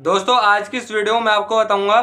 दोस्तों, आज की इस वीडियो में आपको बताऊँगा,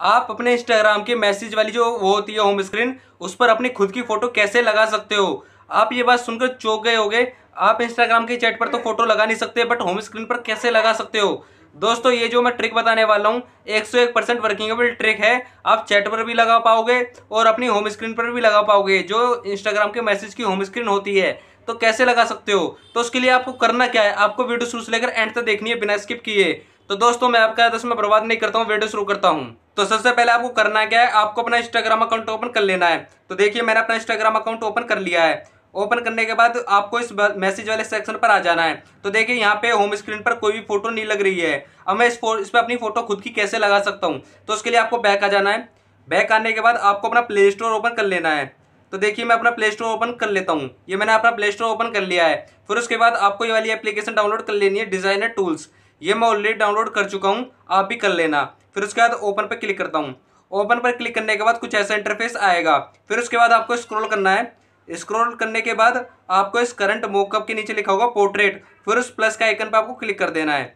आप अपने इंस्टाग्राम की मैसेज वाली जो वो होती है होम स्क्रीन उस पर अपनी खुद की फ़ोटो कैसे लगा सकते हो? आप ये बात सुनकर चौक गए होगे। आप इंस्टाग्राम की चैट पर तो फ़ोटो लगा नहीं सकते बट होम स्क्रीन पर कैसे लगा सकते हो? दोस्तों, ये जो मैं ट्रिक बताने वाला हूँ, एक सौ एक परसेंट वर्किंगेबल ट्रिक है। आप चैट पर भी लगा पाओगे और अपनी होम स्क्रीन पर भी लगा पाओगे, जो इंस्टाग्राम के मैसेज की होम स्क्रीन होती है। तो कैसे लगा सकते हो? तो उसके लिए आपको करना क्या है? आपको वीडियो शुरू से लेकर एंड तक देखनी है, बिना स्किप किए। तो दोस्तों, मैं आपका दस में बर्बाद नहीं करता हूँ, वीडियो शुरू करता हूँ। तो सबसे पहले आपको करना क्या है, आपको अपना इंस्टाग्राम अकाउंट ओपन कर लेना है। तो देखिए, मैंने अपना इंस्टाग्राम अकाउंट ओपन कर लिया है। ओपन करने के बाद आपको इस मैसेज वाले सेक्शन पर आ जाना है। तो देखिए, यहाँ पे होम स्क्रीन पर कोई भी फ़ोटो नहीं लग रही है। अब मैं इस फो इस पर अपनी फ़ोटो खुद की कैसे लगा सकता हूँ? तो उसके लिए आपको बैक आ जाना है। बैक आने के बाद आपको अपना प्ले स्टोर ओपन कर लेना है। तो देखिए, मैं अपना प्ले स्टोर ओपन कर लेता हूँ। ये मैंने अपना प्ले स्टोर ओपन कर लिया है। फिर उसके बाद आपको ये वाली एप्लीकेशन डाउनलोड कर लेनी है डिज़ाइनर टूल्स ये मैं ऑलरेडी डाउनलोड कर चुका हूँ, आप भी कर लेना। फिर उसके बाद ओपन पर क्लिक करता हूँ। ओपन पर क्लिक करने के बाद कुछ ऐसा इंटरफेस आएगा। फिर उसके बाद आपको स्क्रॉल करना है। स्क्रॉल करने के बाद आपको इस करंट मोकअप के नीचे लिखा होगा पोर्ट्रेट फिर उस प्लस का आइकन पर आपको क्लिक कर देना है।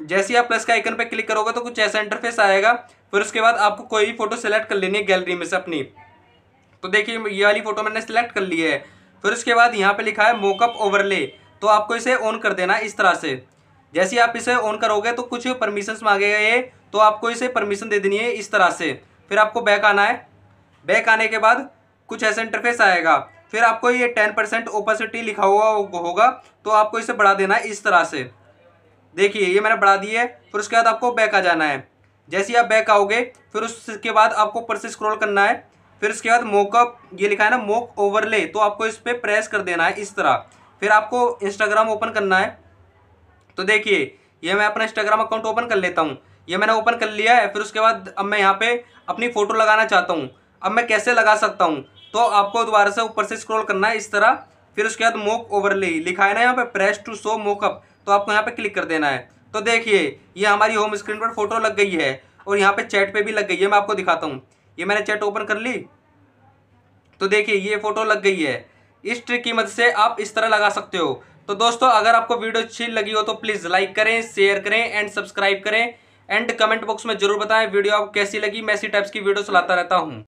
जैसे ही आप प्लस का आइकन पर क्लिक करोगे तो कुछ ऐसा इंटरफेस आएगा। फिर उसके बाद आपको कोई भी फ़ोटो सेलेक्ट कर लेनी है गैलरी में से अपनी। तो देखिए, ये वाली फ़ोटो मैंने सेलेक्ट कर ली है। फिर उसके बाद यहाँ पे लिखा है मोकअप ओवरले तो आपको इसे ऑन कर देना इस तरह से। जैसे आप इसे ऑन करोगे तो कुछ परमिशन मांगेगा ये तो आपको इसे परमिशन दे देनी है इस तरह से। फिर आपको बैक आना है। बैक आने के बाद कुछ ऐसा इंटरफेस आएगा। फिर आपको ये टेन परसेंट ओपासिटी लिखा हुआ होगा तो आपको इसे बढ़ा देना है इस तरह से। देखिए, ये मैंने बढ़ा दी है, फिर उसके बाद आपको बैक आ जाना है। जैसे ही आप बैक आओगे, फिर उसके बाद आपको ऊपर से स्क्रॉल करना है। फिर उसके बाद मोकअप ये लिखा है ना मोक ओवरले तो आपको इस पर प्रेस कर देना है इस तरह। फिर आपको इंस्टाग्राम ओपन करना है। तो देखिए, ये मैं अपना इंस्टाग्राम अकाउंट ओपन कर लेता हूँ। ये मैंने ओपन कर लिया है, फिर उसके बाद अब मैं यहाँ पे अपनी फ़ोटो लगाना चाहता हूँ। अब मैं कैसे लगा सकता हूँ? तो आपको दोबारा से ऊपर से स्क्रॉल करना है इस तरह, फिर उसके बाद मोक ओवरले लिखा है ना यहाँ पे प्रेस टू शो मोकअप तो आपको यहाँ पे क्लिक कर देना है। तो देखिए, ये हमारी होम स्क्रीन पर फ़ोटो लग गई है और यहाँ पे चैट पे भी लग गई है, मैं आपको दिखाता हूँ। ये मैंने चैट ओपन कर ली। तो देखिए, ये फ़ोटो लग गई है। इस ट्रिक की मदद से आप इस तरह लगा सकते हो। तो दोस्तों, अगर आपको वीडियो अच्छी लगी हो तो प्लीज़ लाइक करें शेयर करें एंड सब्सक्राइब करें. एंड कमेंट बॉक्स में ज़रूर बताएँ वीडियो आपको कैसी लगी, मैं ऐसी टाइप्स की वीडियो चलाता रहता हूँ।